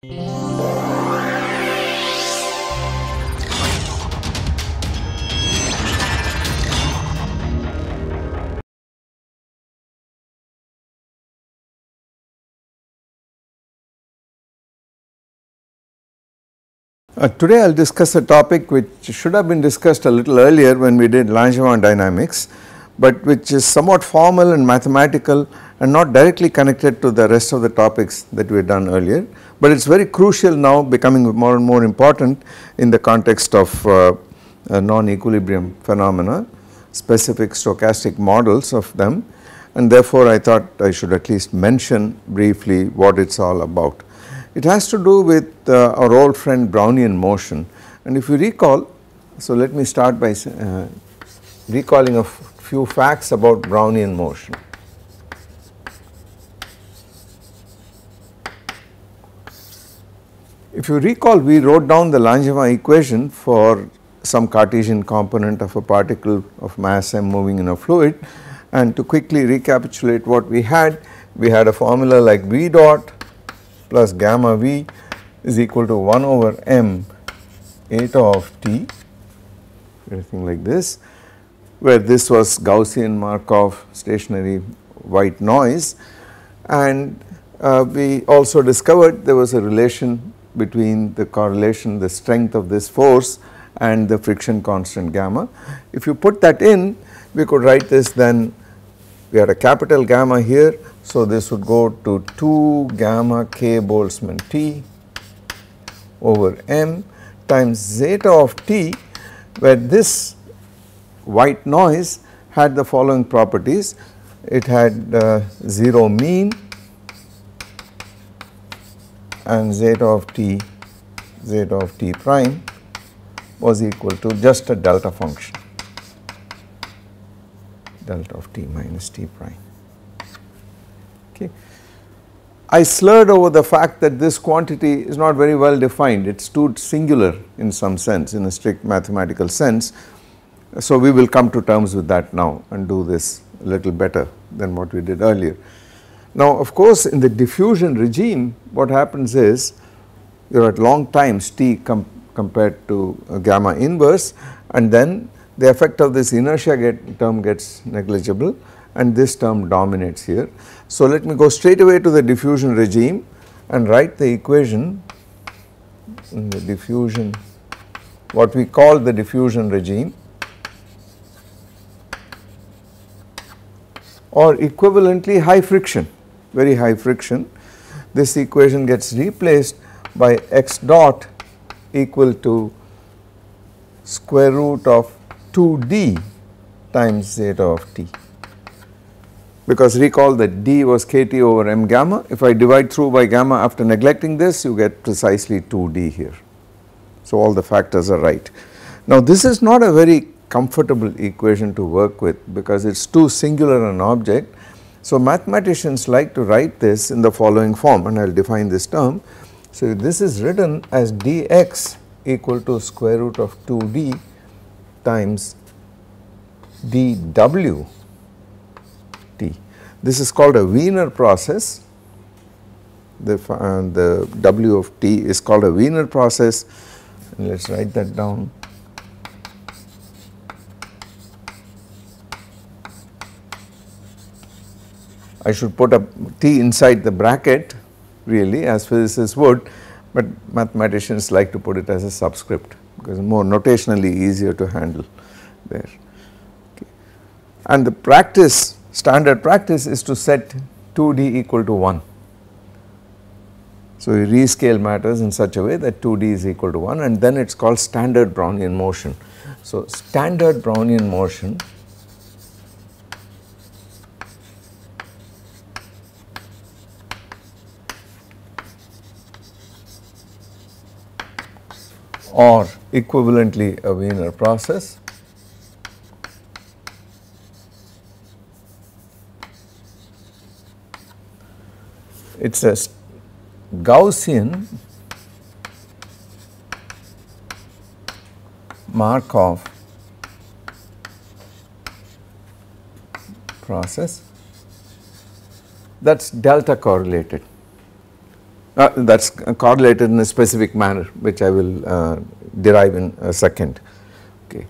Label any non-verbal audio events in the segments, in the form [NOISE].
Uh, today I will discuss a topic which should have been discussed a little earlier when we did Langevin dynamics, but which is somewhat formal and mathematical and not directly connected to the rest of the topics that we had done earlier, but it is very crucial now becoming more and more important in the context of uh, uh, non-equilibrium phenomena, specific stochastic models of them and therefore I thought I should at least mention briefly what it is all about. It has to do with uh, our old friend Brownian motion and if you recall, so let me start by uh, recalling a few facts about Brownian motion. If you recall we wrote down the Langevin equation for some Cartesian component of a particle of mass m moving in a fluid. And to quickly recapitulate what we had, we had a formula like V dot plus gamma v is equal to 1 over m eta of t anything like this where this was Gaussian Markov stationary white noise. And uh, we also discovered there was a relation between the correlation the strength of this force and the friction constant gamma. If you put that in we could write this then we had a capital gamma here so, this would go to 2 gamma k Boltzmann T over m times zeta of t where this white noise had the following properties. It had uh, 0 mean and z of t z of t prime was equal to just a delta function delta of t minus t prime. Okay. I slurred over the fact that this quantity is not very well defined, it is too singular in some sense in a strict mathematical sense. So, we will come to terms with that now and do this a little better than what we did earlier. Now of course in the diffusion regime what happens is you are at long times t com compared to uh, gamma inverse and then the effect of this inertia get term gets negligible and this term dominates here. So let me go straight away to the diffusion regime and write the equation in the diffusion what we call the diffusion regime or equivalently high friction very high friction this equation gets replaced by x dot equal to square root of 2d times zeta of t because recall that d was kt over m gamma. If I divide through by gamma after neglecting this you get precisely 2d here. So all the factors are right. Now this is not a very comfortable equation to work with because it is too singular an object. So mathematicians like to write this in the following form and I will define this term. So this is written as dx equal to square root of 2d times dw t. this is called a Wiener process. The, uh, the W of t is called a Wiener process let us write that down. I should put a t inside the bracket really as physicists would, but mathematicians like to put it as a subscript because more notationally easier to handle there. Okay. And the practice standard practice is to set 2D equal to 1. So, we rescale matters in such a way that 2D is equal to 1 and then it is called standard Brownian motion. So, standard Brownian motion or equivalently a Wiener process it is a Gaussian Markov process that is delta correlated. Uh, that is correlated in a specific manner which I will uh, derive in a second. Okay.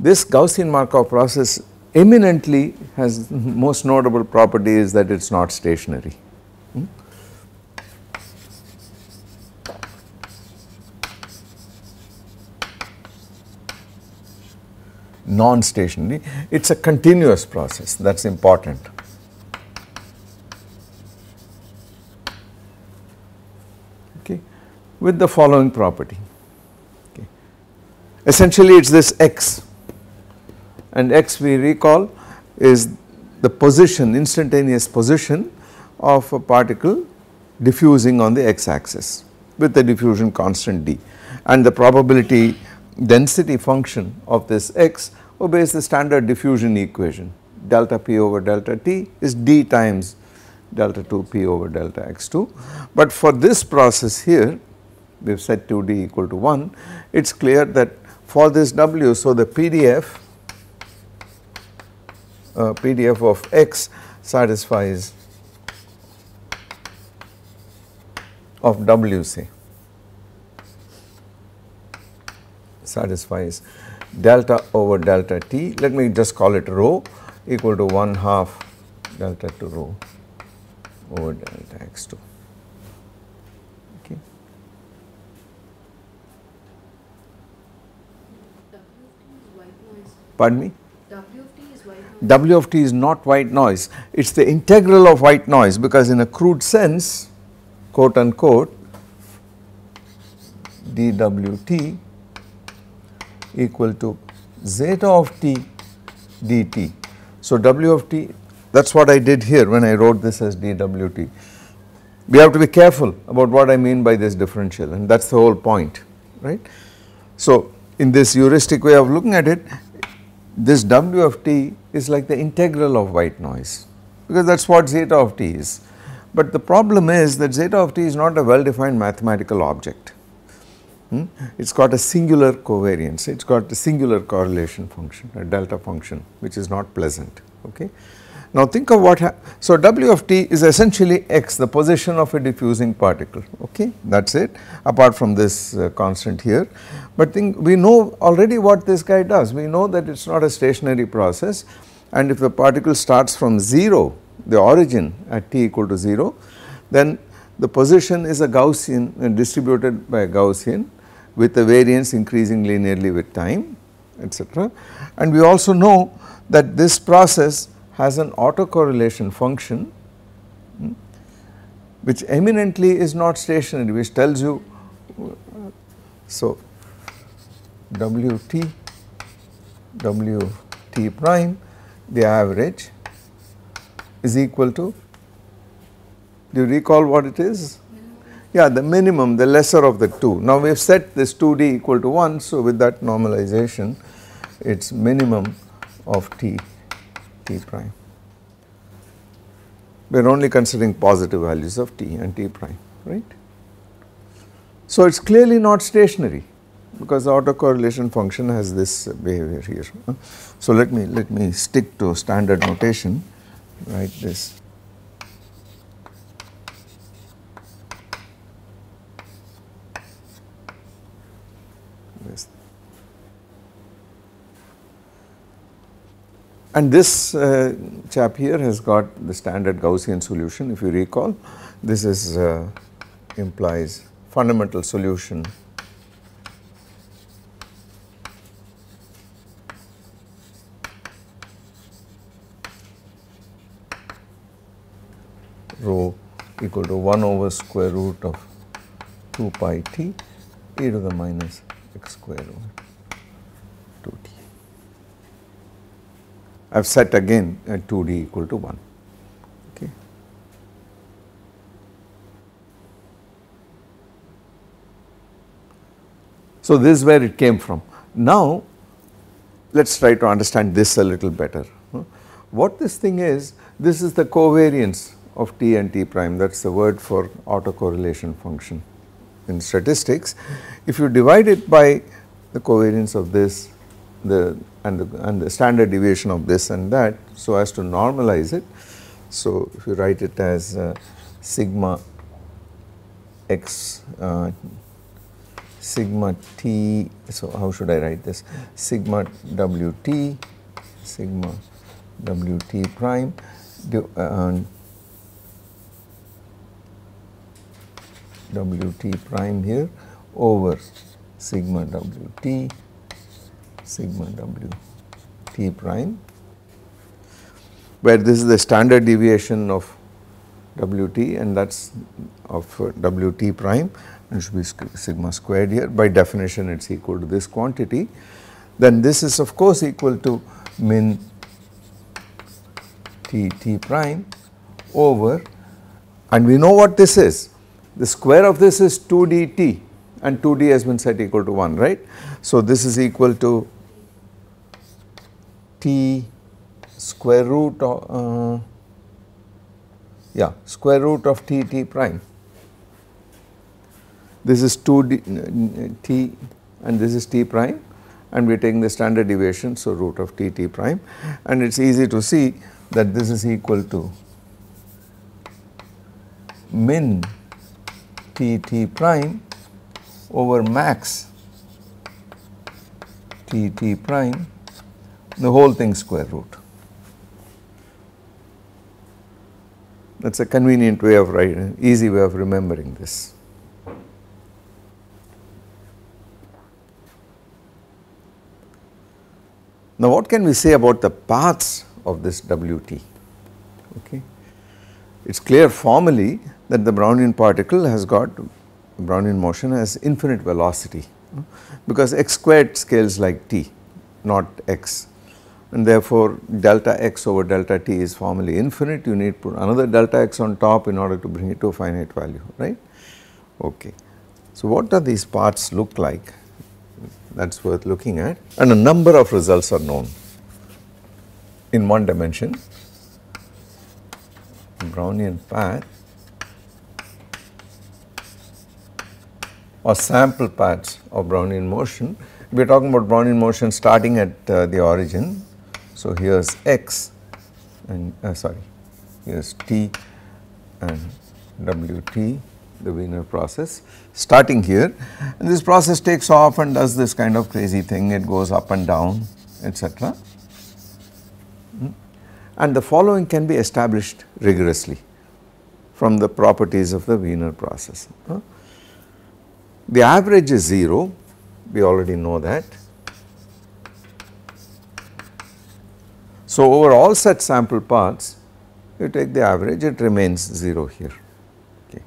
This Gaussian Markov process eminently has most notable property is that it is not stationary. Hmm? Non-stationary, it is a continuous process that is important. Okay, with the following property. Okay. Essentially it is this x and x we recall is the position instantaneous position of a particle diffusing on the x axis with the diffusion constant d and the probability density function of this x obeys the standard diffusion equation delta p over delta t is d times delta 2 p over delta x2 but for this process here we have set 2d equal to 1 it is clear that for this w so the pdf uh, PDF of x satisfies of w say satisfies delta over delta t. Let me just call it rho equal to 1 half delta to rho over delta x2 okay pardon me W of t is not white noise, it is the integral of white noise because in a crude sense quote unquote dWt equal to zeta of t dt. So W of t that is what I did here when I wrote this as dWt. We have to be careful about what I mean by this differential and that is the whole point right. So in this heuristic way of looking at it this W of t is like the integral of white noise because that is what zeta of t is. But the problem is that zeta of t is not a well defined mathematical object. Hmm? It has got a singular covariance, it has got a singular correlation function, a delta function which is not pleasant. Okay. Now think of what, so W of t is essentially x the position of a diffusing particle okay that is it apart from this uh, constant here. But think we know already what this guy does we know that it is not a stationary process and if the particle starts from 0 the origin at t equal to 0 then the position is a Gaussian uh, distributed by a Gaussian with the variance increasing linearly with time etc. And we also know that this process has an autocorrelation function hmm, which eminently is not stationary which tells you so Wt Wt prime the average is equal to do you recall what it is? Yeah, the minimum, the lesser of the two. Now we have set this 2d equal to 1, so with that normalization, it is minimum of t t prime. We are only considering positive values of t and t prime, right. So, it is clearly not stationary because the autocorrelation function has this behavior here. So, let me let me stick to standard notation, write this And this uh, chap here has got the standard Gaussian solution if you recall. This is uh, implies fundamental solution rho equal to 1 over square root of 2 pi t e to the minus x square over I have set again at 2d equal to 1. Okay. So, this is where it came from. Now, let us try to understand this a little better. What this thing is, this is the covariance of t and t prime that is the word for autocorrelation function in statistics. If you divide it by the covariance of this, the and the, and the standard deviation of this and that so as to normalize it. So, if you write it as uh, sigma x uh, sigma t, so how should I write this? Sigma w t, sigma w t prime uh, w t prime here over sigma w t sigma w t prime where this is the standard deviation of wt and that is of uh, wt prime and should be sigma squared here. By definition it is equal to this quantity. Then this is of course equal to min t t prime over and we know what this is. The square of this is 2 dt and 2d has been set equal to 1 right. So this is equal to t square root of uh, yeah square root of t t prime. This is 2 d, t and this is t prime and we are taking the standard deviation so root of t t prime and it is easy to see that this is equal to min t t prime over max t t prime the whole thing square root. That is a convenient way of writing, easy way of remembering this. Now what can we say about the paths of this WT? Okay. It is clear formally that the Brownian particle has got Brownian motion has infinite velocity because x squared scales like t not x and therefore delta x over delta t is formally infinite. You need put another delta x on top in order to bring it to a finite value right? Okay. So what do these parts look like? That is worth looking at. And a number of results are known in one dimension. Brownian path or sample paths of Brownian motion. We are talking about Brownian motion starting at uh, the origin. So, here is x and uh, sorry here is t and wt the Wiener process starting here and this process takes off and does this kind of crazy thing it goes up and down etc. Hmm. And the following can be established rigorously from the properties of the Wiener process. The average is 0, we already know that. So, over all such sample paths, you take the average, it remains 0 here. Okay.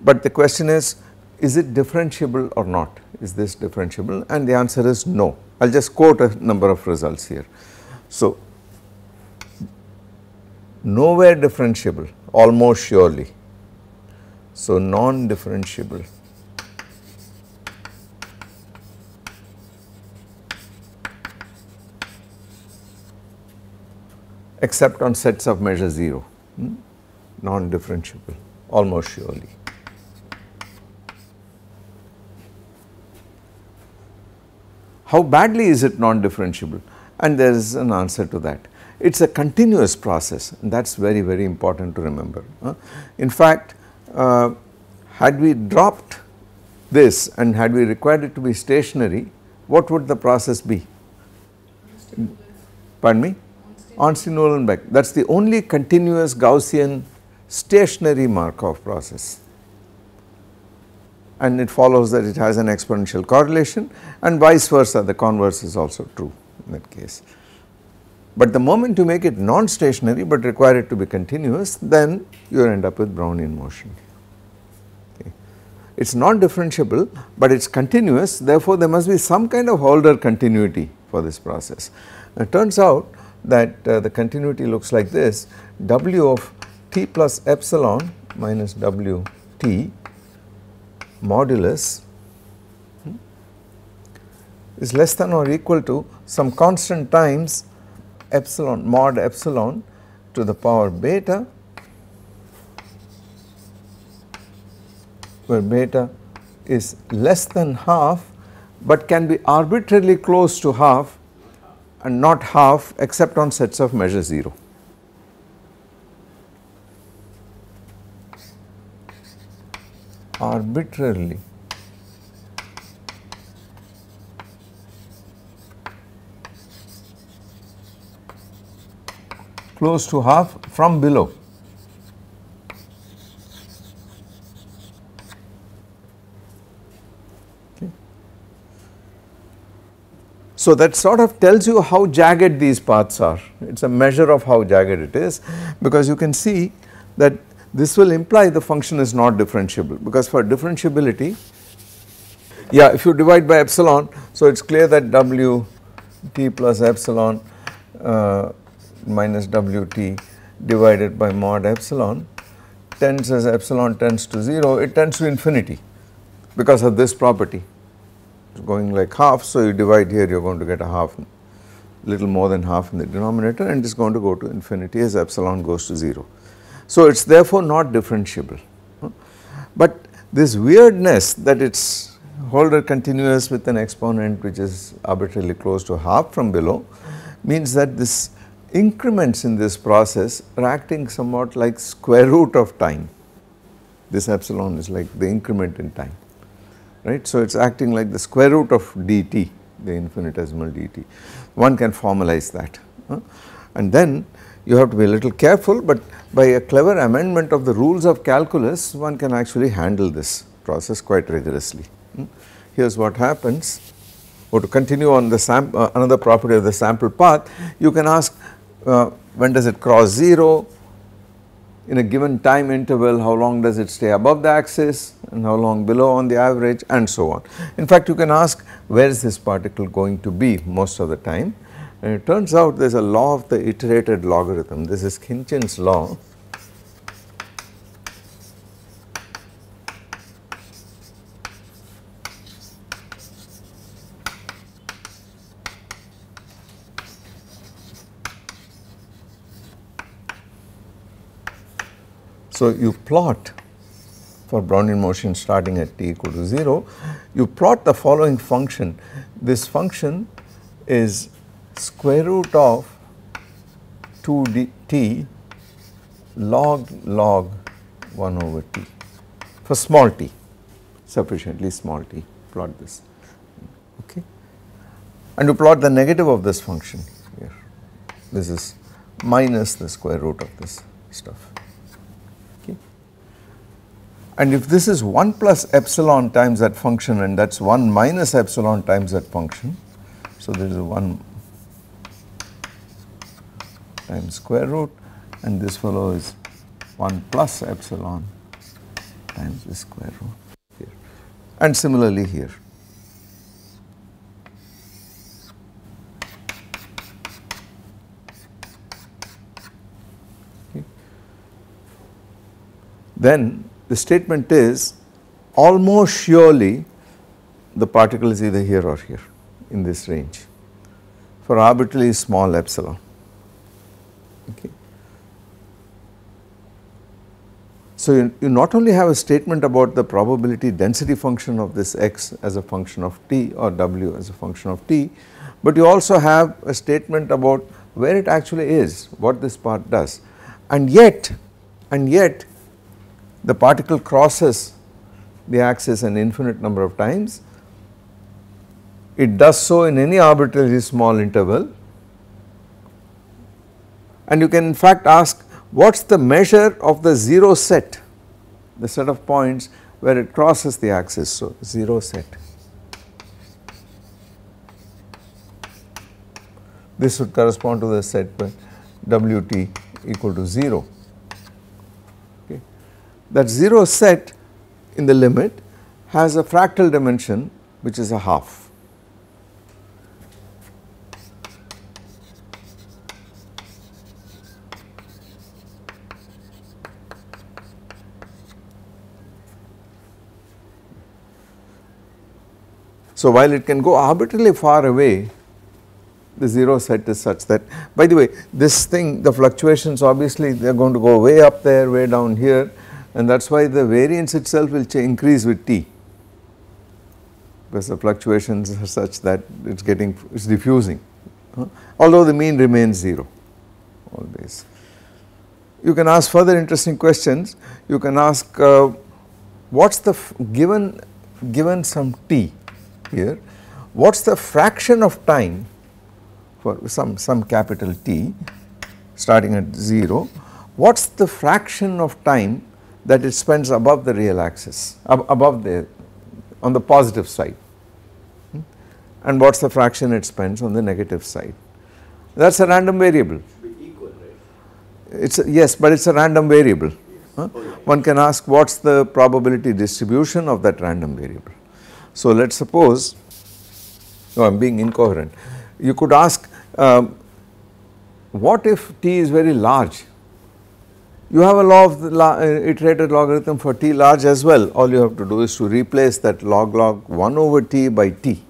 But the question is, is it differentiable or not? Is this differentiable? And the answer is no. I will just quote a number of results here. So, nowhere differentiable, almost surely. So, non-differentiable except on sets of measure 0, hmm? non-differentiable almost surely. How badly is it non-differentiable? And there is an answer to that. It is a continuous process and that is very very important to remember. Huh? In fact, uh, had we dropped this and had we required it to be stationary, what would the process be? Pardon me? Ornstein-Uhlenbeck that is the only continuous Gaussian stationary Markov process and it follows that it has an exponential correlation and vice versa the converse is also true in that case. But the moment you make it non-stationary but require it to be continuous then you end up with Brownian motion. It is not differentiable but it is continuous therefore there must be some kind of Hölder continuity for this process. It turns out that uh, the continuity looks like this. W of t plus epsilon minus W t modulus is less than or equal to some constant times epsilon mod epsilon to the power beta where beta is less than half but can be arbitrarily close to half and not half except on sets of measure 0. arbitrarily close to half from below. So that sort of tells you how jagged these paths are. It is a measure of how jagged it is because you can see that this will imply the function is not differentiable because for differentiability, yeah if you divide by epsilon, so it is clear that w t plus epsilon uh, minus wt divided by mod epsilon tends as epsilon tends to 0, it tends to infinity because of this property going like half. So, you divide here you are going to get a half little more than half in the denominator and it is going to go to infinity as epsilon goes to 0. So, it is therefore not differentiable. But this weirdness that it is Hölder continuous with an exponent which is arbitrarily close to half from below means that this increments in this process are acting somewhat like square root of time. This epsilon is like the increment in time right. So, it is acting like the square root of dt the infinitesimal dt one can formalize that uh, and then you have to be a little careful but by a clever amendment of the rules of calculus one can actually handle this process quite rigorously. Hmm. Here is what happens or to continue on the sample uh, another property of the sample path you can ask uh, when does it cross 0 in a given time interval how long does it stay above the axis and how long below on the average and so on. In fact, you can ask where is this particle going to be most of the time and it turns out there is a law of the iterated logarithm. This is Khinchin's law So, you plot for Brownian motion starting at t equal to 0, you plot the following function. This function is square root of 2 t log log 1 over t for small t sufficiently small t plot this. Okay? And you plot the negative of this function here. This is minus the square root of this stuff and if this is 1 plus epsilon times that function and that is 1 minus epsilon times that function. So, there is a 1 times square root and this fellow is 1 plus epsilon times the square root here and similarly here. Okay. Then the statement is almost surely the particle is either here or here in this range for arbitrarily small epsilon. Okay. So, you, you, not only have a statement about the probability density function of this x as a function of t or w as a function of t, but you also have a statement about where it actually is, what this part does and yet and yet the particle crosses the axis an infinite number of times, it does so in any arbitrarily small interval and you can in fact ask what is the measure of the 0 set, the set of points where it crosses the axis. So, 0 set. This would correspond to the set when Wt equal to 0 that 0 set in the limit has a fractal dimension which is a half. So, while it can go arbitrarily far away the 0 set is such that by the way this thing the fluctuations obviously they are going to go way up there way down here and that is why the variance itself will increase with t. Because the fluctuations are such that it is getting it is diffusing. Uh, although the mean remains 0 always. You can ask further interesting questions. You can ask uh, what is the given given some t here, what is the fraction of time for some, some capital T starting at 0, what is the fraction of time that it spends above the real axis, ab above the, on the positive side hmm? and what is the fraction it spends on the negative side. That is a random variable. Equal, right? It's a, yes, but it is a random variable. Huh? Oh, yeah. One can ask what is the probability distribution of that random variable. So, let us suppose, no I am being incoherent, you could ask um, what if t is very large? You have a law of uh, iterated logarithm for t large as well, all you have to do is to replace that log log 1 over t by t.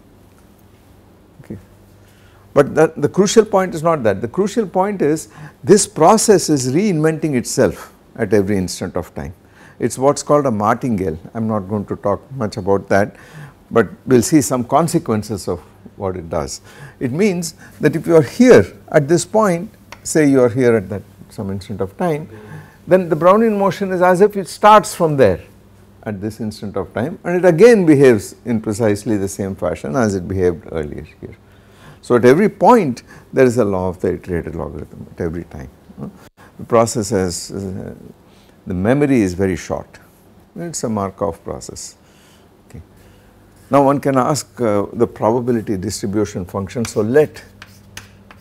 Okay. But that, the crucial point is not that, the crucial point is this process is reinventing itself at every instant of time. It is what is called a martingale, I am not going to talk much about that, but we will see some consequences of what it does. It means that if you are here at this point, say you are here at that some instant of time, then the Brownian motion is as if it starts from there at this instant of time and it again behaves in precisely the same fashion as it behaved earlier here. So at every point there is a law of the iterated logarithm at every time. The process has, the memory is very short, it is a Markov process. Now one can ask uh, the probability distribution function. So let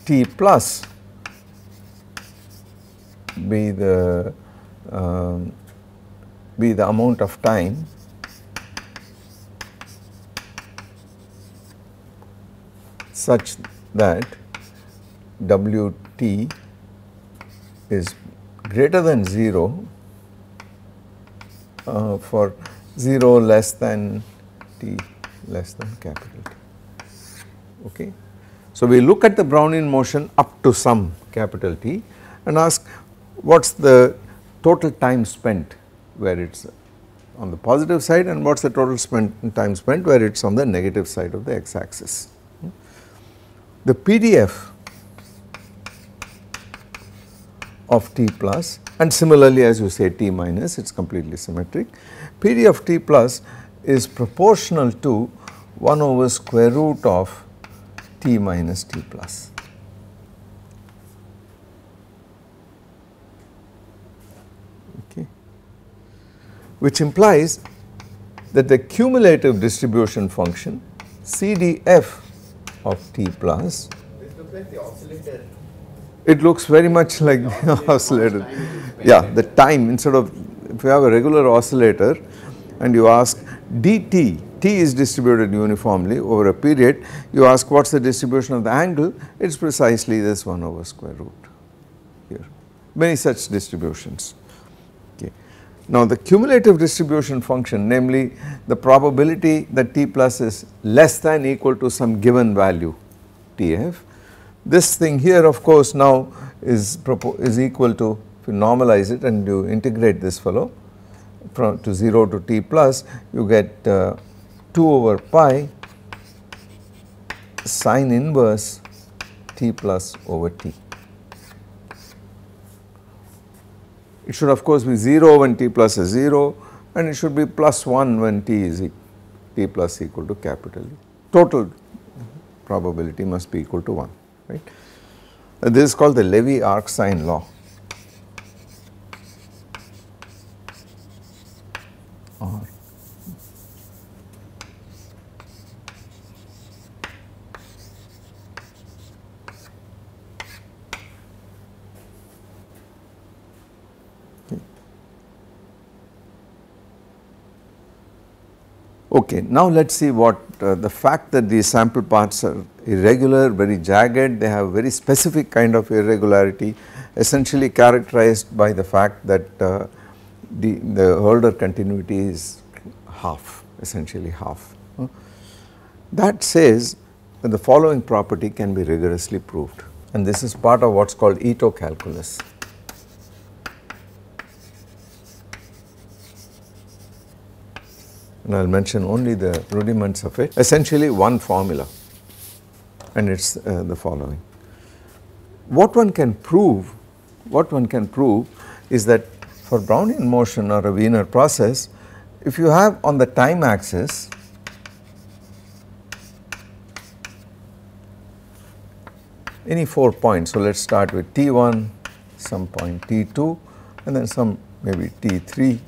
t plus be the um, be the amount of time such that Wt is greater than 0 uh, for 0 less than t less than capital T. Okay. So, we look at the Brownian motion up to some capital T and ask what is the total time spent where it is on the positive side and what is the total spent time spent where it is on the negative side of the x axis. The PDF of t plus and similarly as you say t minus it is completely symmetric. PD of t plus is proportional to 1 over square root of t minus t plus. Okay. Which implies that the cumulative distribution function CDF of t plus it looks very much like the [LAUGHS] oscillator. Yeah, the time instead of if you have a regular oscillator and you ask dt t is distributed uniformly over a period, you ask what is the distribution of the angle, it is precisely this 1 over square root here, many such distributions. Now the cumulative distribution function namely the probability that t plus is less than equal to some given value tf, this thing here of course now is, is equal to if you normalize it and you integrate this fellow from to 0 to t plus you get uh, 2 over pi sine inverse t plus over t. It should of course be 0 when t plus is 0 and it should be plus 1 when t is e t plus equal to capital E. Total probability must be equal to 1 right. This is called the Levy-Arcsine law. Now let us see what uh, the fact that these sample parts are irregular, very jagged, they have very specific kind of irregularity essentially characterized by the fact that uh, the, the Hölder continuity is half, essentially half. That says that the following property can be rigorously proved and this is part of what is called Ito calculus. And I will mention only the rudiments of it, essentially one formula and it is uh, the following. What one can prove, what one can prove is that for Brownian motion or a Wiener process, if you have on the time axis any 4 points. So, let us start with T1, some point T2 and then some maybe T3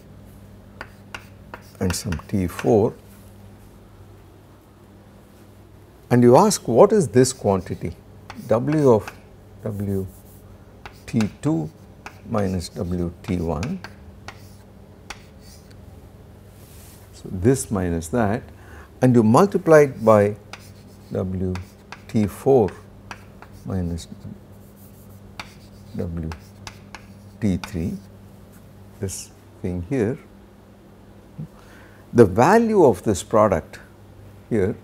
and some T4 and you ask what is this quantity W of W T2 minus W T1. So, this minus that and you multiply it by W T4 minus W T3 this thing here. The value of this product here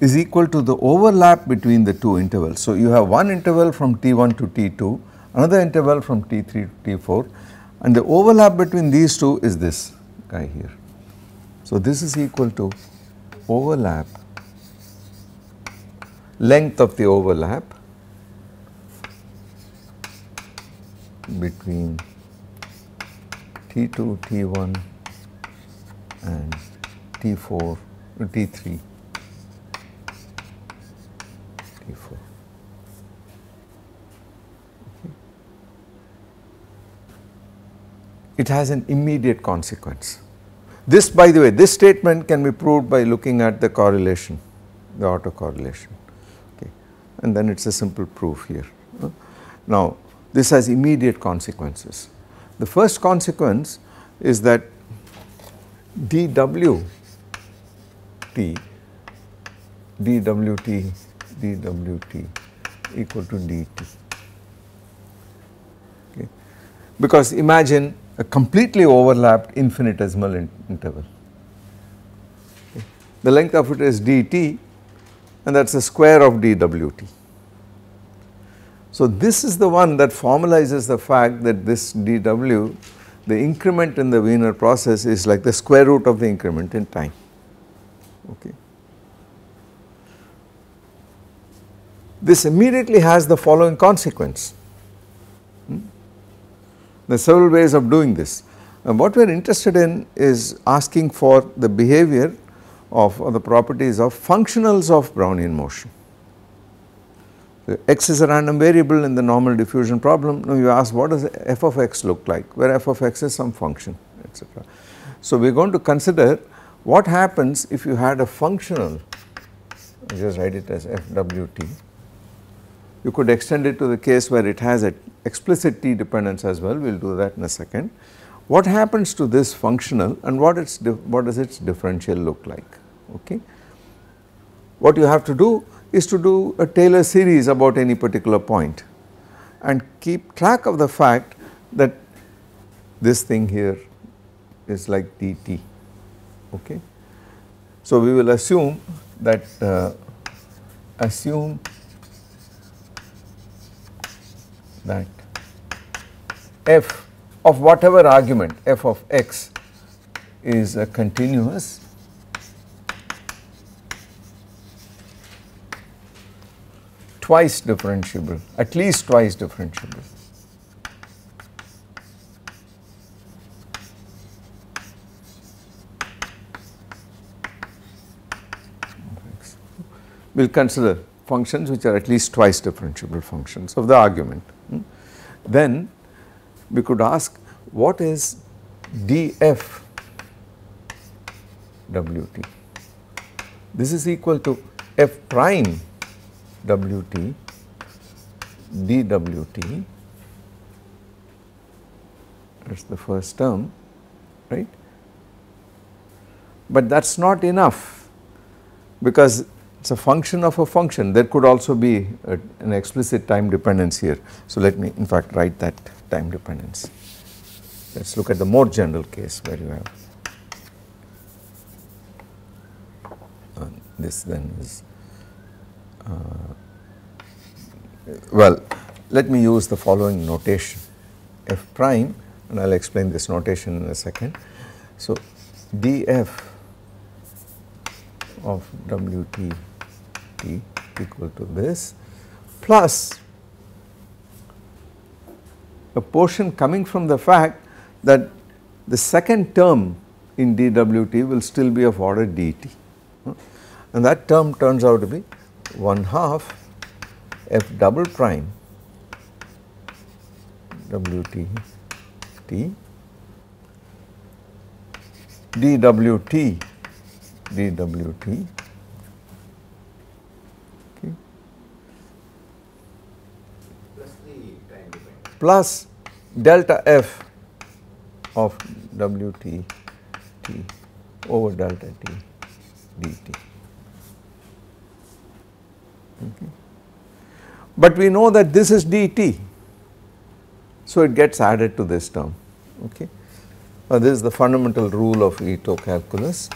is equal to the overlap between the two intervals. So, you have one interval from T1 to T2, another interval from T3 to T4 and the overlap between these two is this guy here. So, this is equal to overlap length of the overlap between T2, T1 and T4, T3 T4. it has an immediate consequence. This by the way, this statement can be proved by looking at the correlation, the autocorrelation okay. and then it is a simple proof here. Now this has immediate consequences. The first consequence is that dWt, dWt, dWt equal to dt. Okay. Because imagine a completely overlapped infinitesimal in interval. Okay. The length of it is dt and that is the square of dwt. So, this is the one that formalizes the fact that this dw the increment in the Wiener process is like the square root of the increment in time. Okay. This immediately has the following consequence hmm? there are several ways of doing this. And what we are interested in is asking for the behavior of the properties of functionals of Brownian motion. X is a random variable in the normal diffusion problem. Now you ask what does f of x look like where f of x is some function etc. So we are going to consider what happens if you had a functional just write it as fwt. You could extend it to the case where it has a explicit t dependence as well, we will do that in a second. What happens to this functional and what its what does its differential look like? Okay. What you have to do is to do a Taylor series about any particular point and keep track of the fact that this thing here is like dt. Okay. So, we will assume that uh, assume that f of whatever argument f of x is a continuous twice differentiable at least twice differentiable. We will consider functions which are at least twice differentiable functions of the argument. Hmm? Then we could ask what is df wt. This is equal to f prime wt dwt that is the first term right. But that is not enough because it is a function of a function there could also be a, an explicit time dependence here. So, let me in fact write that time dependence. Let us look at the more general case where you have uh, this then is Uh, well let me use the following notation f prime and I will explain this notation in a second. So, df of wt t equal to this plus a portion coming from the fact that the second term in dWt will still be of order dt and that term turns out to be 1 half f double prime wt t dWt dWt okay, plus delta f of Wt t over delta t dt. But we know that this is dt, so it gets added to this term. Okay. Now, this is the fundamental rule of Ito calculus.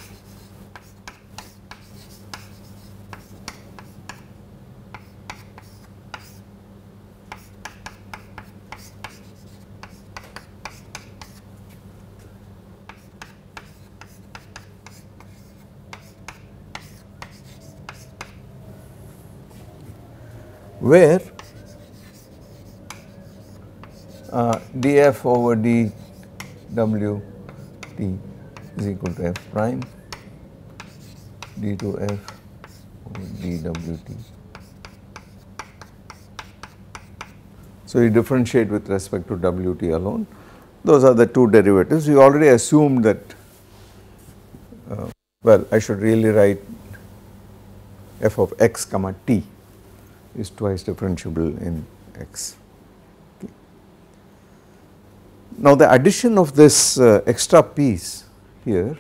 Where uh, df over dw t is equal to f prime d2f over dwt. So, you differentiate with respect to wt alone. Those are the two derivatives. We already assumed that, uh, well, I should really write f of x comma t is twice differentiable in x. Okay. Now the addition of this uh, extra piece here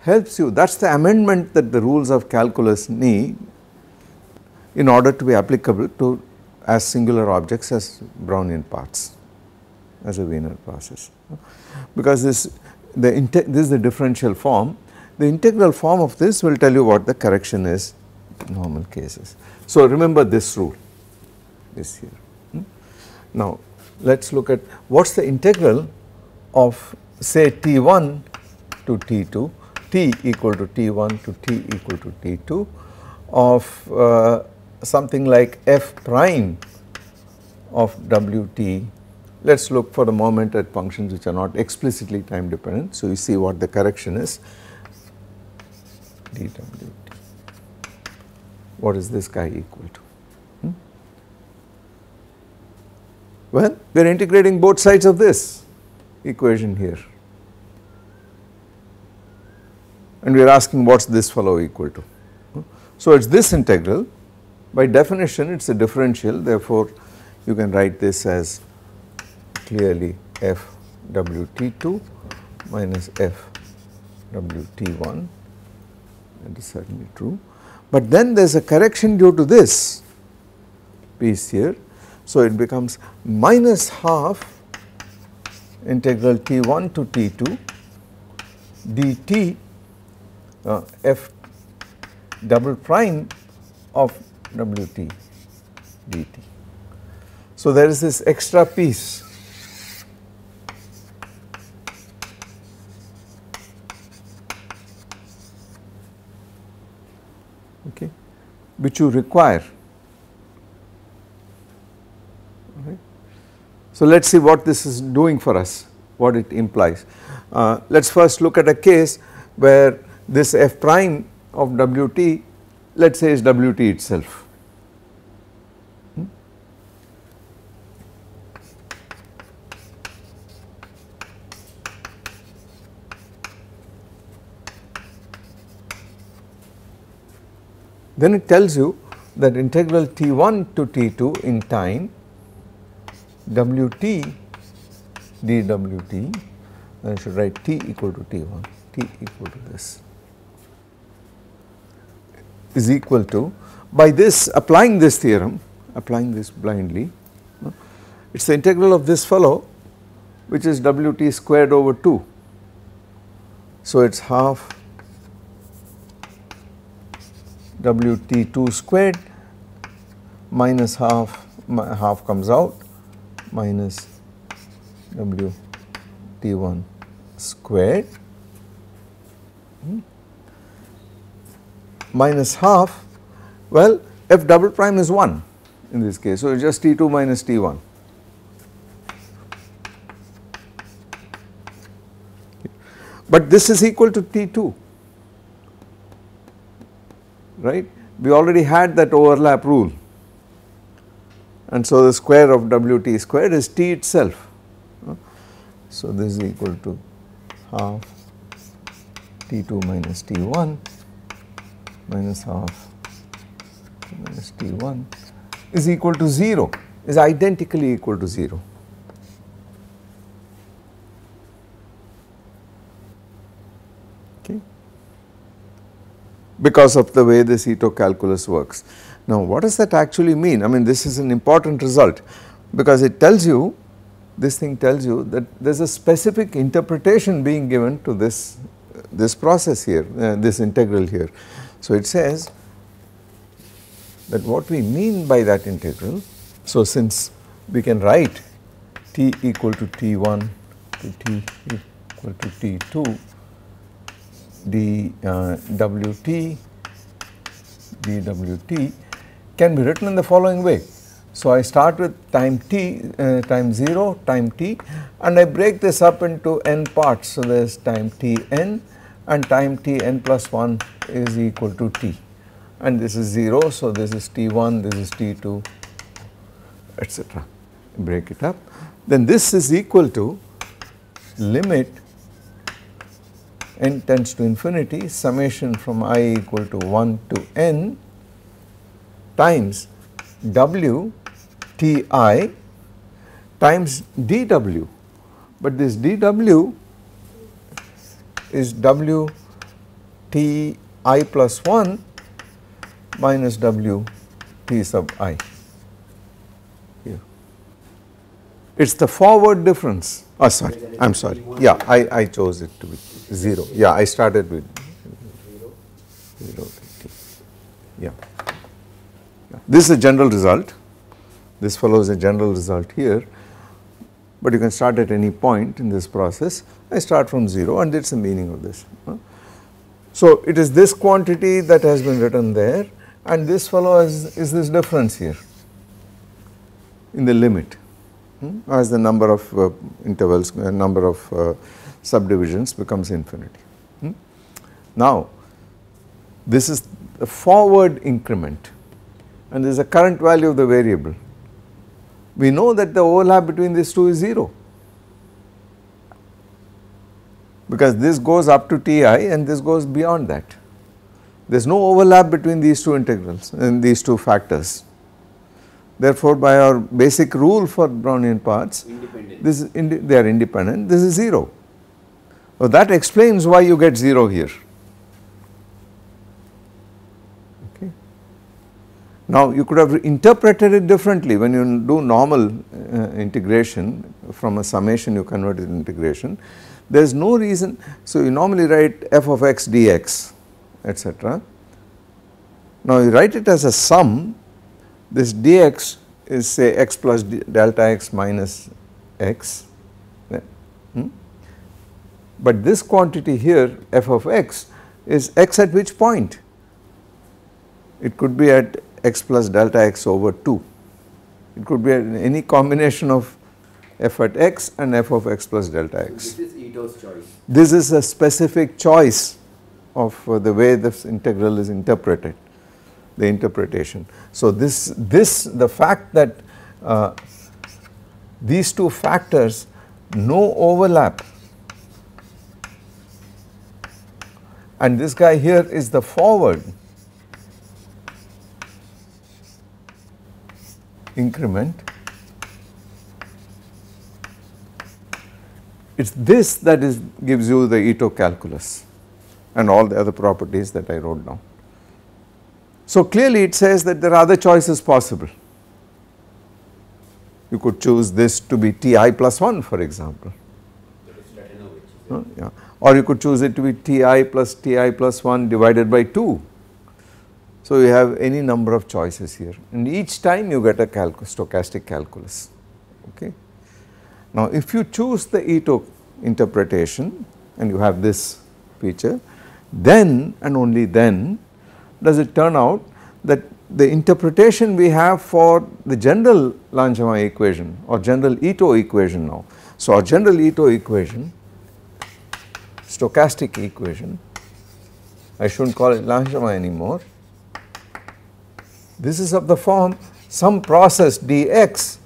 helps you that is the amendment that the rules of calculus need in order to be applicable to as singular objects as Brownian paths as a Wiener process because this the this is the differential form the integral form of this will tell you what the correction is normal cases. So remember this rule, this here. Hmm? Now let us look at what is the integral of say T1 to T2, T equal to T1 to T equal to T2 of uh, something like f prime of Wt. Let us look for the moment at functions which are not explicitly time dependent. So you see what the correction is dWt what is this guy equal to? Hmm? Well, we are integrating both sides of this equation here and we are asking what is this fellow equal to. Hmm? So, it is this integral by definition it is a differential therefore, you can write this as clearly f w t 2 minus f w t 1 that is certainly true but then there is a correction due to this piece here. So, it becomes minus half integral T1 to T2 dt uh, f double prime of Wt dt. So, there is this extra piece okay, which you require. So, let us see what this is doing for us, what it implies. Uh, let us first look at a case where this f prime of Wt let us say is Wt itself. Then it tells you that integral T1 to T2 in time Wt dWt I should write T equal to T1 T equal to this is equal to by this applying this theorem applying this blindly it is the integral of this fellow which is Wt squared over 2 so it is half Wt2 squared minus half half comes out minus Wt1 squared hmm, minus half. Well f double prime is 1 in this case so just T2 minus T1 but this is equal to T2 right we already had that overlap rule and so the square of Wt squared is T itself. So this is equal to half T2 minus T1 minus half minus T1 is equal to 0 is identically equal to 0. Because of the way this Ito calculus works. Now what does that actually mean? I mean this is an important result because it tells you this thing tells you that there is a specific interpretation being given to this this process here uh, this integral here. So it says that what we mean by that integral so since we can write t equal to t1 to t equal to t2 d uh, wt dwt can be written in the following way. So I start with time t uh, time 0 time t and I break this up into n parts. So there is time t n and time t n plus 1 is equal to t and this is 0 so this is t1 this is t2 etc break it up then this is equal to limit n tends to infinity summation from i equal to 1 to n times w ti times dw but this dw is w t i plus 1 minus w t sub i here. It is the forward difference. Oh sorry, I am sorry. Yeah, I, I chose it to be 0. Yeah, I started with 0. Yeah. yeah. This is a general result. This follows a general result here, but you can start at any point in this process. I start from 0 and that is the meaning of this. So, it is this quantity that has been written there and this follows is, is this difference here in the limit hmm, as the number of uh, intervals, uh, number of uh, subdivisions becomes infinity. Hmm. Now, this is the forward increment and there is a current value of the variable. We know that the overlap between these two is 0 because this goes up to Ti and this goes beyond that. There is no overlap between these two integrals and these two factors. Therefore, by our basic rule for Brownian paths, this is they are independent, this is 0. So, that explains why you get 0 here. Okay. Now, you could have interpreted it differently when you do normal uh, integration from a summation you convert it to integration. There is no reason, so you normally write f of x dx etc. Now you write it as a sum this dx is say x plus delta x minus x? But this quantity here f of x is x at which point it could be at x plus delta x over 2 it could be any combination of f at x and f of x plus delta x. This is Ito's choice. This is a specific choice of uh, the way this integral is interpreted, the interpretation. So this, this the fact that uh, these two factors no overlap and this guy here is the forward increment it is this that is gives you the Ito calculus and all the other properties that I wrote down. So clearly it says that there are other choices possible. You could choose this to be Ti plus 1 for example. Yeah. Or you could choose it to be Ti plus Ti plus 1 divided by 2. So you have any number of choices here and each time you get a stochastic calculus. Okay. Now if you choose the Ito interpretation and you have this feature then and only then does it turn out that the interpretation we have for the general Langevin equation or general Ito equation now. So, our general Ito equation stochastic equation, I should not call it Langevin anymore. This is of the form some process dx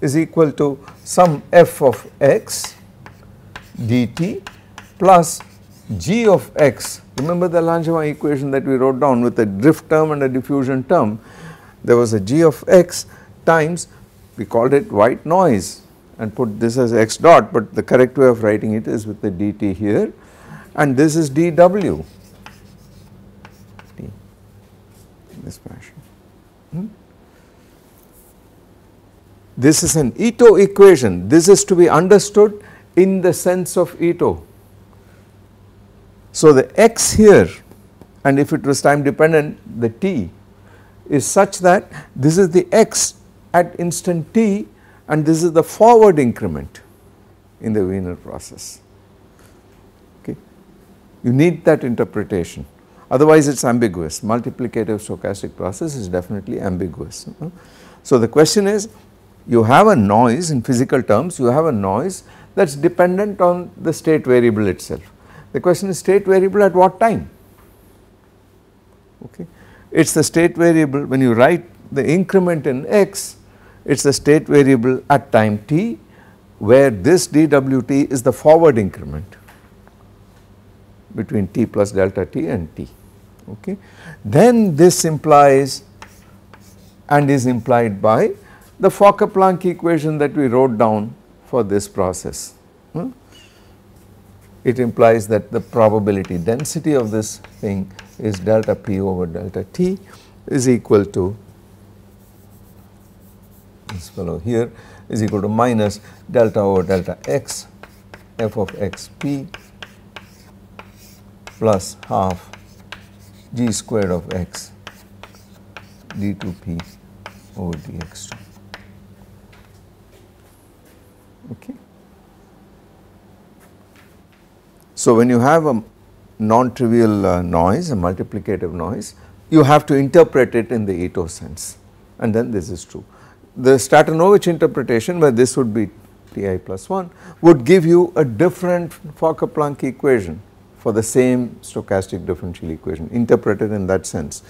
is equal to some f of x dt plus g of x. Remember the Langevin equation that we wrote down with a drift term and a diffusion term. There was a g of x times we called it white noise and put this as x dot but the correct way of writing it is with the dt here and this is dw d in this fashion. Hmm? This is an Ito equation this is to be understood in the sense of Ito. So the x here and if it was time dependent the t is such that this is the x at instant t and this is the forward increment in the Wiener process. You need that interpretation otherwise it is ambiguous multiplicative stochastic process is definitely ambiguous. So the question is you have a noise in physical terms you have a noise that is dependent on the state variable itself. The question is state variable at what time? Okay. It is the state variable when you write the increment in x it is the state variable at time t where this dwt is the forward increment between t plus delta t and t okay. Then this implies and is implied by the Fokker-Planck equation that we wrote down for this process. Hmm? It implies that the probability density of this thing is delta p over delta t is equal to this fellow here is equal to minus delta over delta x f of x p plus half g squared of x d2p over dx2 okay. So when you have a non-trivial uh, noise, a multiplicative noise, you have to interpret it in the Ito sense and then this is true. The Stratonovich interpretation where this would be Ti plus 1 would give you a different Fokker-Planck equation for the same stochastic differential equation interpreted in that sense.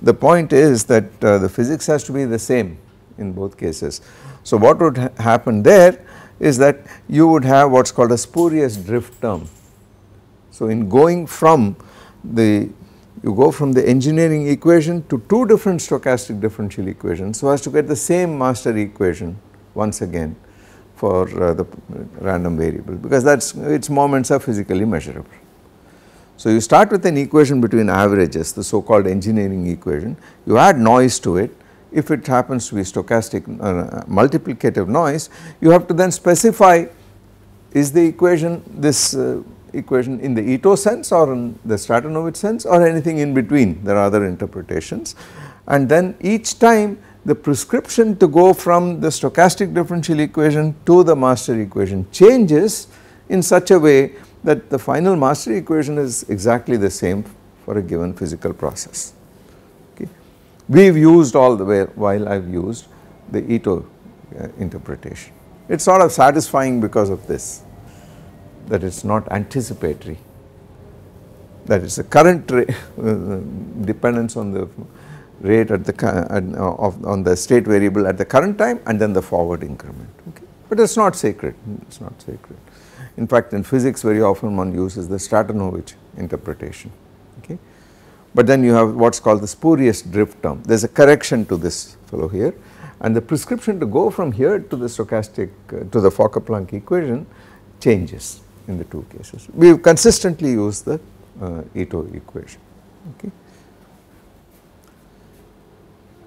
The point is that uh, the physics has to be the same in both cases. So what would ha happen there is that you would have what is called a spurious drift term. So in going from the you go from the engineering equation to two different stochastic differential equations so as to get the same master equation once again for uh, the random variable because that is its moments are physically measurable. So you start with an equation between averages the so called engineering equation. You add noise to it. If it happens to be stochastic uh, multiplicative noise, you have to then specify is the equation this uh, equation in the Ito sense or in the Stratonovich sense or anything in between? There are other interpretations. And then each time the prescription to go from the stochastic differential equation to the master equation changes in such a way that the final master equation is exactly the same for a given physical process. We have used all the way while I have used the Ito uh, interpretation. It is sort of satisfying because of this that it is not anticipatory that is the current [LAUGHS] uh, dependence on the rate at the uh, of on the state variable at the current time and then the forward increment. Okay? But it is not sacred. It is not sacred in fact in physics very often one uses the Stratonovich interpretation but then you have what is called the spurious drift term there is a correction to this fellow here and the prescription to go from here to the stochastic uh, to the Fokker-Planck equation changes in the two cases. We have consistently used the uh, Ito equation okay.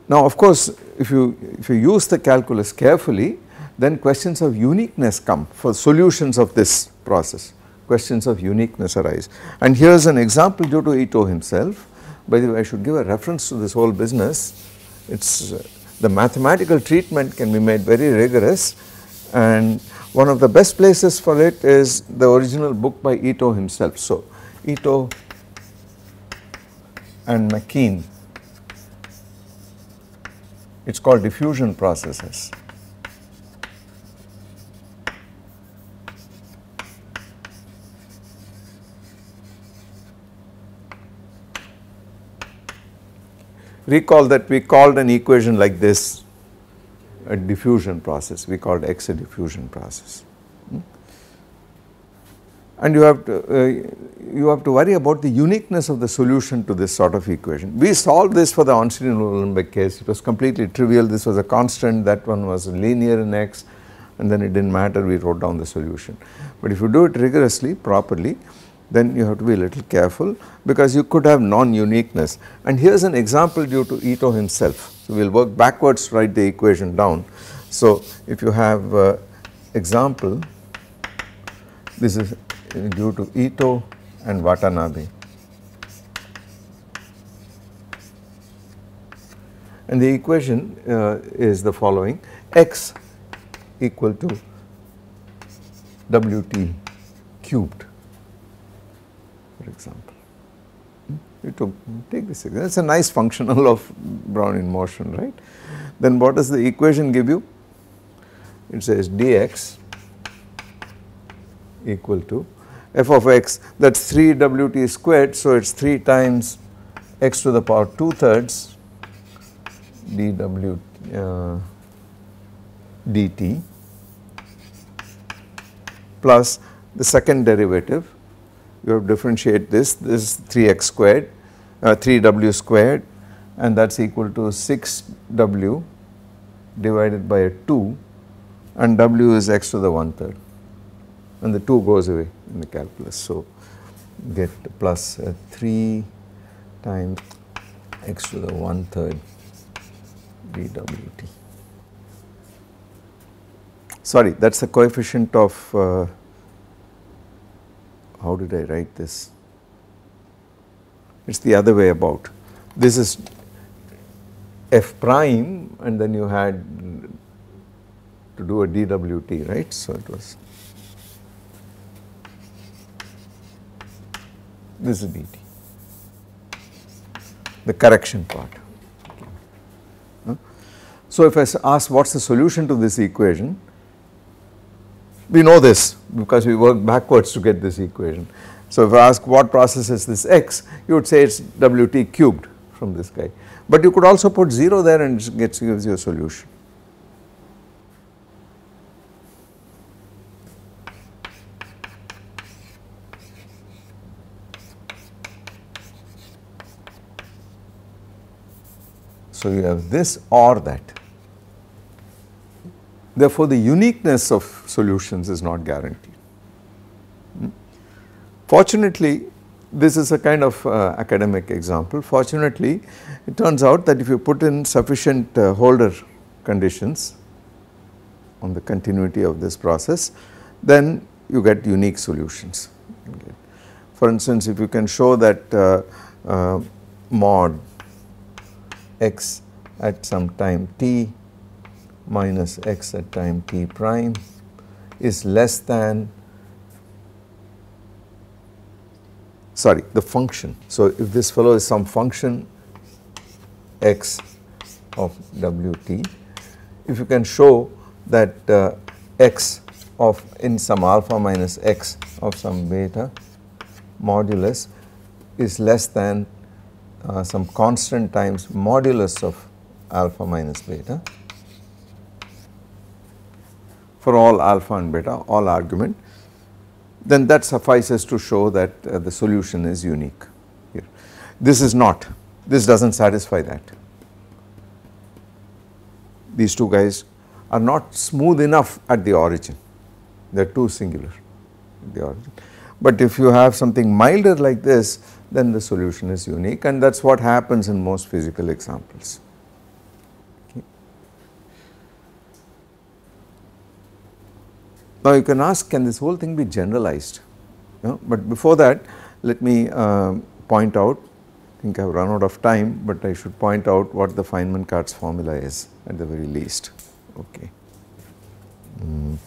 Now of course if you if you use the calculus carefully then questions of uniqueness come for solutions of this process questions of uniqueness arise and here is an example due to Ito himself by the way, I should give a reference to this whole business. It's uh, the mathematical treatment can be made very rigorous and one of the best places for it is the original book by Ito himself. So, Ito and McKean, it is called diffusion processes. Recall that we called an equation like this a diffusion process, we called X a diffusion process. Hmm? And you have to, uh, you have to worry about the uniqueness of the solution to this sort of equation. We solved this for the Ornstein-Uhlenbeck case, it was completely trivial, this was a constant, that one was linear in X and then it did not matter, we wrote down the solution. But if you do it rigorously, properly, then you have to be a little careful because you could have non-uniqueness. And here is an example due to Ito himself. So, we will work backwards to write the equation down. So, if you have uh, example, this is due to Ito and Watanabe. And the equation uh, is the following x equal to Wt cubed for example. You took, take this it is a nice functional of Brownian motion, right. Then what does the equation give you? It says dx equal to f of x that is 3 wt squared. So, it is 3 times x to the power 2 thirds dw uh, dt plus the second derivative you have differentiate this, this is 3x squared, uh, 3w squared and that is equal to 6w divided by a 2 and w is x to the 1 third and the 2 goes away in the calculus. So, get plus uh, 3 times x to the 1 third dwt. Sorry that is the coefficient of uh, how did I write this? It is the other way about. This is f prime and then you had to do a dwt right. So, it was this is dt the correction part. So, if I ask what is the solution to this equation we know this because we work backwards to get this equation. So if I ask what process is this x, you would say it is Wt cubed from this guy. But you could also put 0 there and it gets, gives you a solution. So you have this or that. Therefore, the uniqueness of solutions is not guaranteed. Hmm? Fortunately, this is a kind of uh, academic example. Fortunately, it turns out that if you put in sufficient uh, Holder conditions on the continuity of this process, then you get unique solutions. Okay. For instance, if you can show that uh, uh mod x at some time t minus x at time t prime is less than sorry the function. So, if this fellow is some function x of wt, if you can show that uh, x of in some alpha minus x of some beta modulus is less than uh, some constant times modulus of alpha minus beta for all alpha and beta, all argument, then that suffices to show that uh, the solution is unique here. This is not, this does not satisfy that. These two guys are not smooth enough at the origin, they are too singular at the origin. But if you have something milder like this, then the solution is unique and that is what happens in most physical examples. Now you can ask can this whole thing be generalized you know, but before that let me uh, point out I think I have run out of time but I should point out what the Feynman-Kac formula is at the very least okay. Mm.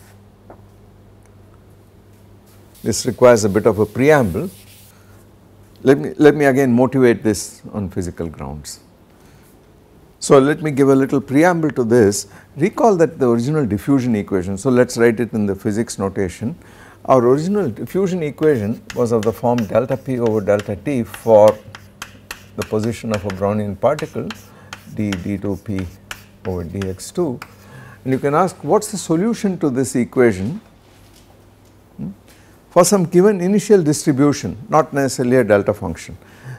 This requires a bit of a preamble. Let me, let me again motivate this on physical grounds. So let me give a little preamble to this. Recall that the original diffusion equation, so let us write it in the physics notation. Our original diffusion equation was of the form delta P over delta T for the position of a Brownian particle d d2p over dx2 and you can ask what is the solution to this equation hmm, for some given initial distribution not necessarily a delta function.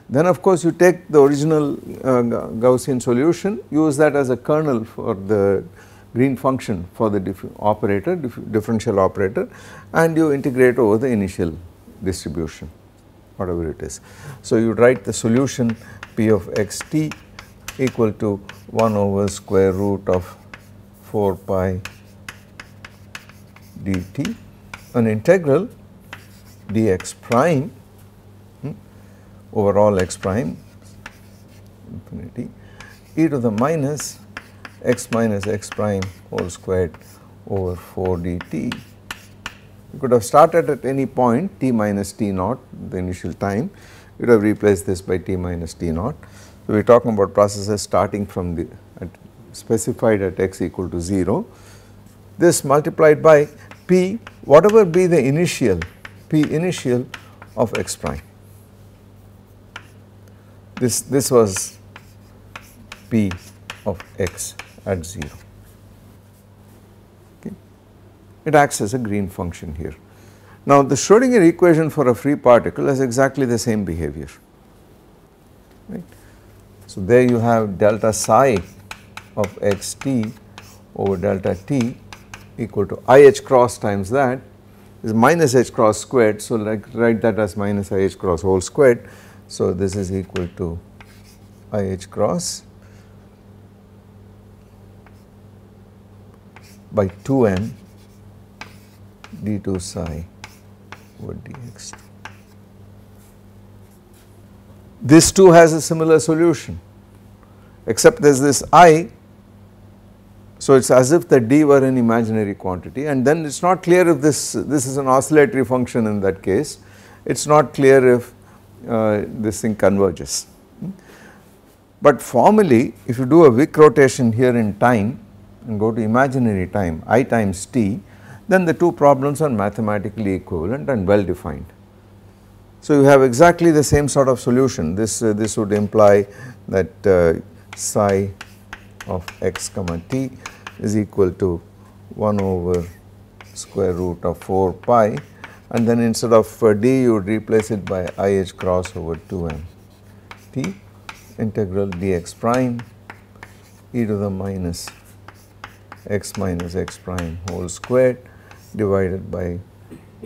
Then of course you take the original uh, Gaussian solution use that as a kernel for the green function for the operator dif differential operator and you integrate over the initial distribution whatever it is. So you write the solution p of x t equal to 1 over square root of 4 pi dt an integral dx prime over all x prime infinity e to the minus x minus x prime whole squared over 4 dt. You could have started at any point t minus t naught the initial time you would have replaced this by t minus t naught. So, we are talking about processes starting from the at specified at x equal to 0. This multiplied by p whatever be the initial p initial of x prime. This, this was p of x at 0. Okay. It acts as a green function here. Now the Schrodinger equation for a free particle has exactly the same behavior. Right. So there you have delta psi of x t over delta t equal to i h cross times that is minus h cross squared. So like write that as minus i h cross whole squared. So this is equal to i h cross by 2n d2 psi over dx2. This too has a similar solution except there is this i so it is as if the d were an imaginary quantity and then it is not clear if this, this is an oscillatory function in that case, it is not clear if this thing converges. But formally if you do a Wick rotation here in time and go to imaginary time i times t then the two problems are mathematically equivalent and well defined. So you have exactly the same sort of solution this, uh, this would imply that uh, psi of x comma t is equal to 1 over square root of 4 pi and then instead of uh, d you would replace it by i h cross over 2m t integral dx prime e to the minus x minus x prime whole squared divided by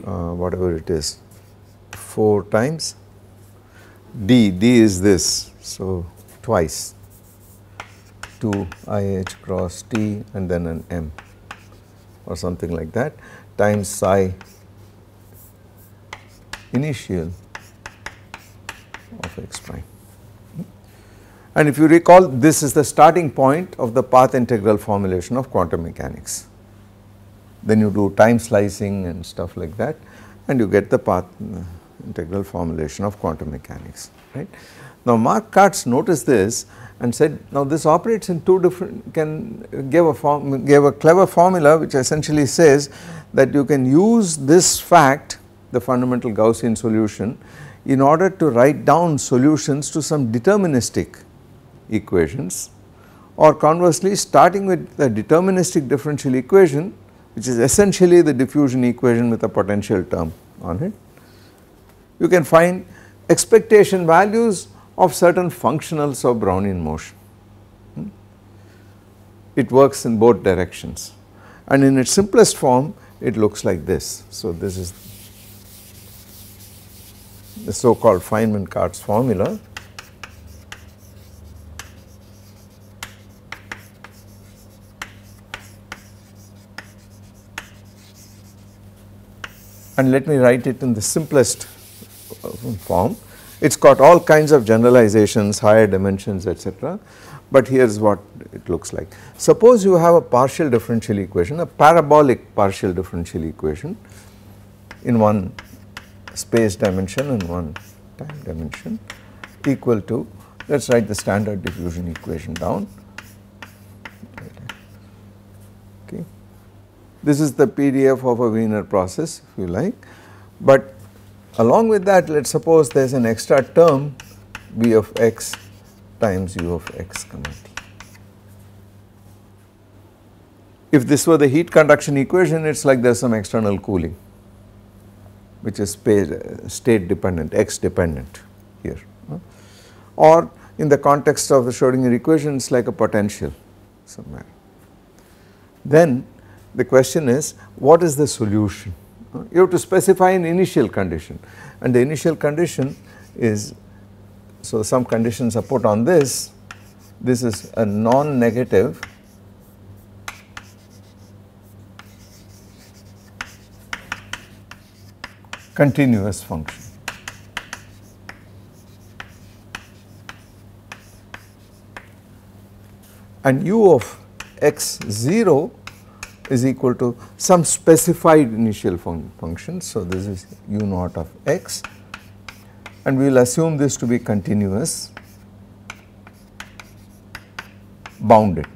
uh, whatever it is 4 times. D, d is this so twice. 2 i h cross t and then an m or something like that times psi initial of x prime. And if you recall this is the starting point of the path integral formulation of quantum mechanics. Then you do time slicing and stuff like that and you get the path uh, integral formulation of quantum mechanics right. Now Mark Kac noticed this and said now this operates in two different can give a form gave a clever formula which essentially says that you can use this fact the fundamental Gaussian solution in order to write down solutions to some deterministic equations or conversely starting with the deterministic differential equation which is essentially the diffusion equation with a potential term on it. You can find expectation values of certain functionals of Brownian motion. Hmm? It works in both directions and in its simplest form it looks like this. So this is the so called Feynman-Kac formula. And let me write it in the simplest uh, form. It has got all kinds of generalizations, higher dimensions etc. But here is what it looks like. Suppose you have a partial differential equation, a parabolic partial differential equation in one space dimension and one time dimension equal to let us write the standard diffusion equation down. Okay. This is the PDF of a Wiener process if you like, but Along with that let us suppose there is an extra term v of x times u of x comma t. If this were the heat conduction equation, it is like there is some external cooling which is state dependent, x dependent here. Or in the context of the Schrodinger equation, it is like a potential somewhere. Then the question is, what is the solution? You have to specify an initial condition and the initial condition is, so some conditions are put on this, this is a non-negative continuous function. And u of x 0 is equal to some specified initial fun function. So, this is u naught of x and we will assume this to be continuous bounded.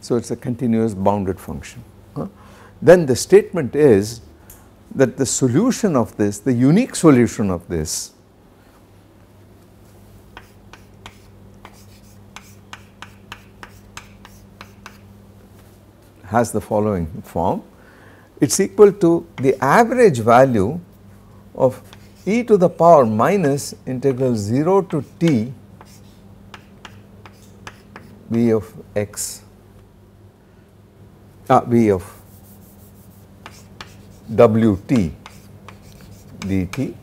So, it is a continuous bounded function then the statement is that the solution of this, the unique solution of this has the following form. It is equal to the average value of e to the power minus integral 0 to t v of x, uh, v of Wt dt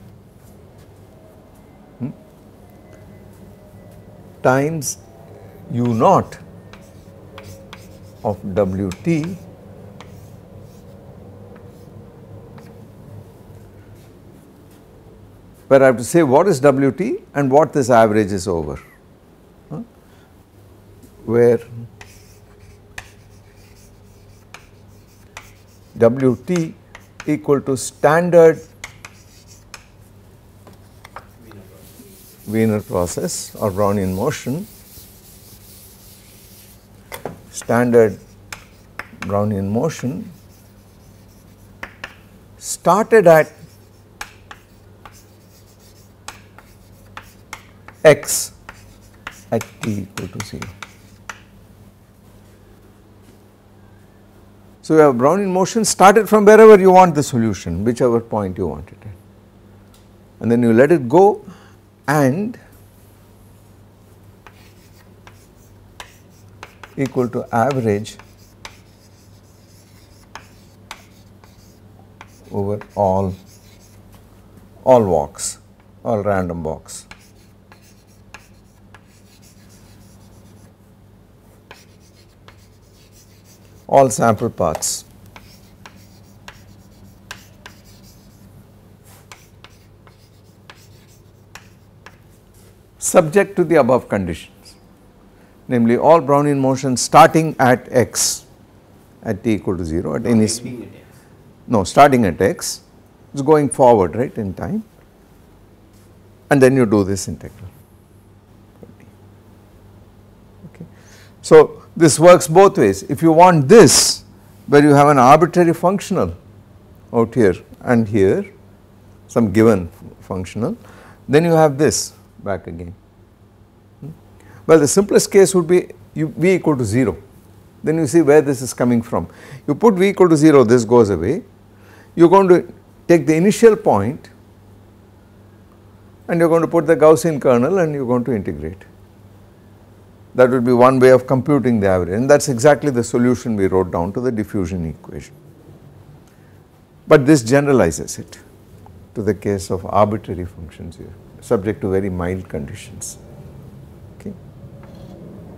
hmm, times u naught of Wt where I have to say what is Wt and what this average is over, huh, where Wt equal to standard Wiener process or Brownian motion, standard Brownian motion started at x at t equal to 0. So, you have Brownian motion started from wherever you want the solution whichever point you want it at and then you let it go and equal to average over all all walks all random walks. All sample paths. subject to the above conditions namely all Brownian motions starting at x at t equal to 0 at any no starting at x is going forward right in time and then you do this integral okay. So this works both ways. If you want this where you have an arbitrary functional out here and here some given functional then you have this back again. Hmm? Well the simplest case would be v equal to 0 then you see where this is coming from. You put v equal to 0 this goes away you are going to take the initial point and you are going to put the Gaussian kernel and you are going to integrate that would be one way of computing the average and that is exactly the solution we wrote down to the diffusion equation. But this generalizes it to the case of arbitrary functions here subject to very mild conditions. Okay.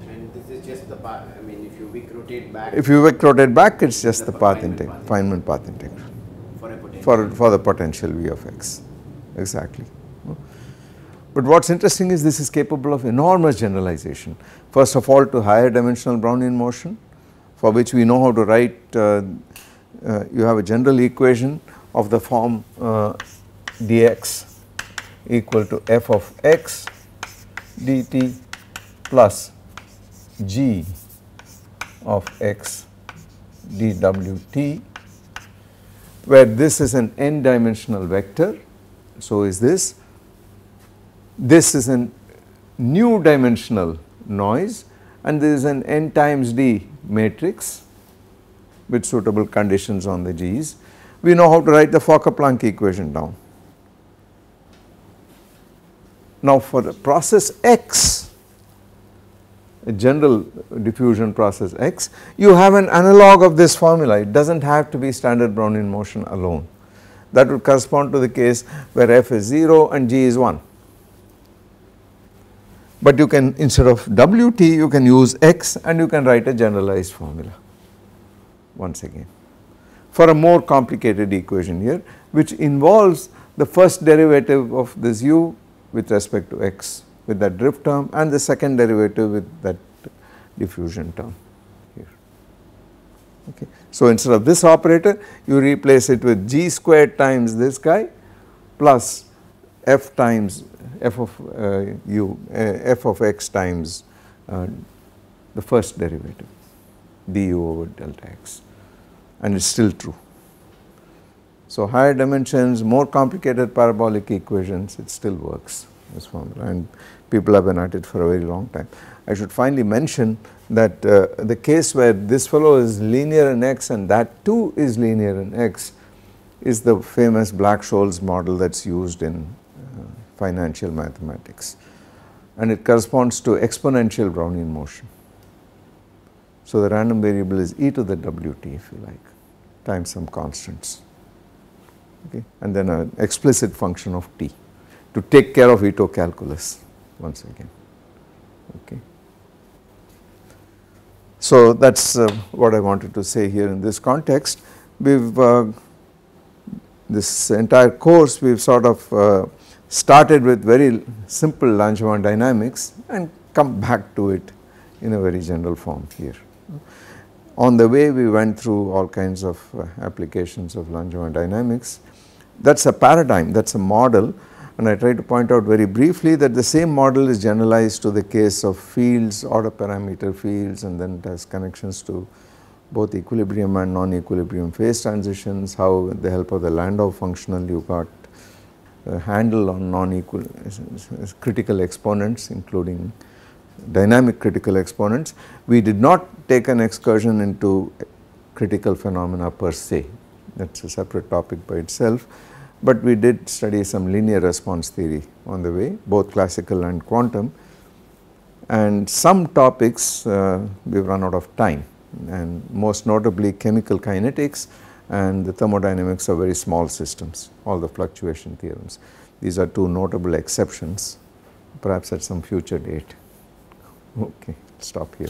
And this is just the path, I mean if you Wick rotate back. If you Wick rotate back it is just the, the path integral, Feynman path integral. For a potential. For, for the potential V of x, exactly. But what is interesting is this is capable of enormous generalization. First of all to higher dimensional Brownian motion for which we know how to write uh, uh, you have a general equation of the form uh, dx equal to f of x dt plus g of x dwt where this is an n dimensional vector so is this this is a new dimensional noise and this is an n times d matrix with suitable conditions on the g's. We know how to write the Fokker-Planck equation down. Now for the process X, a general diffusion process X, you have an analog of this formula. It does not have to be standard Brownian motion alone. That would correspond to the case where f is 0 and g is 1. But you can instead of Wt you can use x and you can write a generalized formula once again for a more complicated equation here which involves the first derivative of this u with respect to x with that drift term and the second derivative with that diffusion term here. Okay. So, instead of this operator you replace it with g squared times this guy plus f times f of uh, u uh, f of x times uh, the first derivative du over delta x and it is still true. So, higher dimensions more complicated parabolic equations it still works this formula and people have been at it for a very long time. I should finally mention that uh, the case where this fellow is linear in x and that too is linear in x is the famous Black-Scholes model that is used in financial mathematics and it corresponds to exponential Brownian motion. So, the random variable is e to the wt if you like times some constants okay, and then an explicit function of t to take care of Ito calculus once again. Okay. So, that is uh, what I wanted to say here in this context. We have uh, this entire course we have sort of uh, started with very simple Langevin dynamics and come back to it in a very general form here. On the way we went through all kinds of uh, applications of Langevin dynamics. That is a paradigm, that is a model and I try to point out very briefly that the same model is generalized to the case of fields, order parameter fields and then it has connections to both equilibrium and non-equilibrium phase transitions, how with the help of the Landau functional you got handle on non-equal critical exponents including dynamic critical exponents. We did not take an excursion into critical phenomena per se, that is a separate topic by itself. But we did study some linear response theory on the way both classical and quantum. And some topics uh, we have run out of time. And most notably chemical kinetics and the thermodynamics of very small systems all the fluctuation theorems. These are two notable exceptions perhaps at some future date. Okay, stop here.